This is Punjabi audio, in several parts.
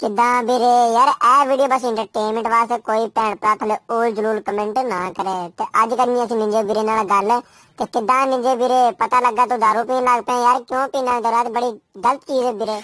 ਕਿੱਦਾਂ ਵੀਰੇ? ਯਾਰ ਇਹ ਵੀਡੀਓ ਬਸ ਐਂਟਰਟੇਨਮੈਂਟ ਵਾਸਤੇ ਕੋਈ ਭੈਣ ਭਰਾ ਥਲੇ ਉਹ ਜਲੂਲ ਕਮੈਂਟ ਨਾ ਕਰੇ। ਤੇ ਅੱਜ ਕਰਨੀ ਅਸੀਂ ਨਿੰਜੇ ਵੀਰੇ ਨਾਲ ਗੱਲ। ਤੇ ਕਿੱਦਾਂ ਨਿੰਜੇ ਵੀਰੇ? ਪਤਾ ਲੱਗਾ ਤੂੰ ਦਾਰੂ ਪੀਣ ਲੱਗ ਪਿਆ ਯਾਰ। ਕਿਉਂ ਪੀਣਾ ਦਰਾਤ ਬੜੀ ਗਲਤ ਚੀਜ਼ ਹੈ ਵੀਰੇ।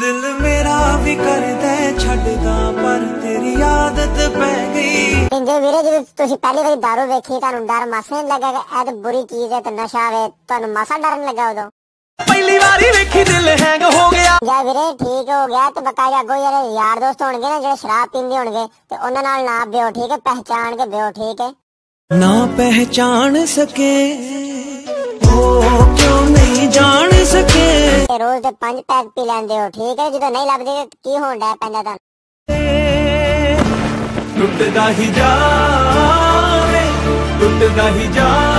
ਦਿਲ ਮੇਰਾ ਵੀ ਕਰਦਾ ਛੱਡਦਾ ਪਰ ਤੇਰੀ ਆਦਤ ਪੈ ਗਈ। ਨਿੰਜੇ ਵੀਰੇ ਜੇ ਤੁਸੀਂ ਪਹਿਲੀ ਵਾਰੀ ਦਾਰੂ ਵੇਖੀ ਤੁਹਾਨੂੰ ਡਰ ਮਾਸਾ ਨਹੀਂ ਲੱਗਾ ਇਹ ਤਾਂ ਬੁਰੀ ਚੀਜ਼ ਹੈ ਤੇ ਨਸ਼ਾ ਹੈ ਤੁਹਾਨੂੰ ਮਾਸਾ ਡਰਨ ਲੱਗਾ ਉਦੋਂ? ਪਹਿਲੀ ਵਾਰੀ ਵੇਖੀ ਦਿਲ ਹੈਂਗ ਹੋ ਗਿਆ। ਜਾ ਵੀਰੇ ਠੀਕ ਹੋ ਗਿਆ। ਤੇ ਬਕਾਇਆ ਅੱਗੋਂ ਯਾਰ ਯਾਰ ਦੋਸਤ ਹੋਣਗੇ ਨਾ ਜਿਹੜੇ ਸ਼ਰਾਬ ਪੀਂਦੇ ਹੋਣਗੇ ਤੇ ਉਹਨਾਂ ਨਾਲ ਨਾ ਬਿਓ ਠੀਕ ਹੈ ਪਹਿਚਾਣ ਕੇ ਬਿਓ ਠੀਕ ਹੈ। ਨਾ ਪਹਿਚਾਨ ਸਕੇ ਉਹ ਕਿਉਂ ਨਹੀਂ ਜਾਣ ਸਕੇ? ਤੇ ਰੋਜ਼ ਦੇ ਪੰਜ ਪੈਕ ਪੀ ਲੈਂਦੇ ਹੋ ਠੀਕ ਹੈ? ਜਦੋਂ ਨਹੀਂ ਲੱਭਦੇ ਕੀ ਹੋਣ ਡਿਆ ਪੈਂਦਾ ਤਾਂ ਟੁੱਟਦਾ ਹੀ ਜਾਵੇ ਟੁੱਟਦਾ ਹੀ ਜਾਵੇ।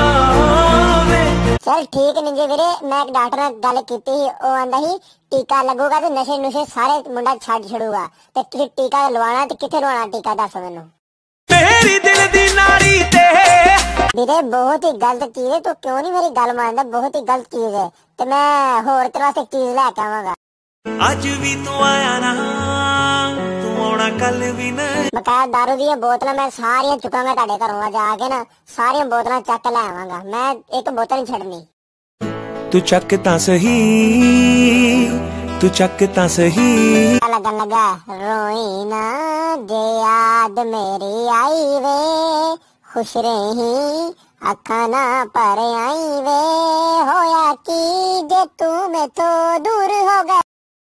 ਚਲ ਠੀਕ ਨਹੀਂ ਜੀ ਵੀਰੇ ਮੈਂ ਇੱਕ ਡਾਕਟਰ ਨਾਲ ਗੱਲ ਕੀਤੀ ਸੀ ਉਹ ਆਂਦਾ ਸੀ ਟੀਕਾ ਲੱਗੂਗਾ ਤੇ ਨਸ਼ੇ ਨੁਸ਼ੇ ਸਾਰੇ ਮੁੰਡਾ ਛੱਡ ਛੜੂਗਾ ਤੇ ਤੁਸੀਂ ਟੀਕਾ ਲਵਾਉਣਾ ਤੇ ਕਿੱਥੇ ਲਵਾਉਣਾ ਟੀਕਾ ਦੱਸ ਮੈਨੂੰ? ਤੇਰੀ ਦਿਲ ਦੀ ਨਾੜੀ ਤੇ। ਵੀਰੇ ਬਹੁਤ ਹੀ ਗਲਤ ਚੀਜ਼ ਹੈ ਤੂੰ ਕਿਉਂ ਨਹੀਂ ਮੇਰੀ ਗੱਲ ਮੰਨਦਾ? ਬਹੁਤ ਹੀ ਗਲਤ ਚੀਜ਼ ਹੈ ਤੇ ਮੈਂ ਹੋਰ ਤੇਰੇ ਵਾਸਤੇ ਚੀਜ਼ ਲੈ ਕੇ ਆਵਾਂਗਾ। ਅੱਜ ਵੀ ਤੂੰ ਆਇਆ ਨਾ ਤੂੰ ਆਉਣਾ ਕੱਲ ਵੀ ਨਾ। ਬਕਾਇਆ ਦਾਰੂ ਦੀਆਂ ਬੋਤਲਾਂ ਮੈਂ ਸਾਰੀਆਂ ਚੁੱਕਾਂਗਾ ਤੁਹਾਡੇ ਘਰੋਂ ਅੱਜ ਆ ਕੇ ਨਾ ਸਾਰੀਆਂ ਬੋਤਲਾਂ ਚੱਕ ਲੈ ਆਵਾਂਗਾ। ਮੈਂ ਇੱਕ ਬੋਤਲ ਨਹੀਂ ਛੱਡਣੀ। ਤੂੰ ਚੱਕ ਤਾਂ ਸਹੀ ਤੂੰ ਚੱਕ ਤਾਂ ਸਹੀ। ਲੱਗਣ ਲੱਗਾ ਰੋਈ ਨਾ ਜੇ ਯਾਦ ਮੇਰੀ ਆਈ ਵੇ ਖੁਸ਼ ਰਹੀ ਅੱਖਾਂ ਨਾ ਪਰ ਆਈ ਵੇ। ਹੋਇਆ ਕੀ ਜੇ ਤੂੰ ਮੈਥੋਂ ਦੂਰ ਹੋ ਗਿਆ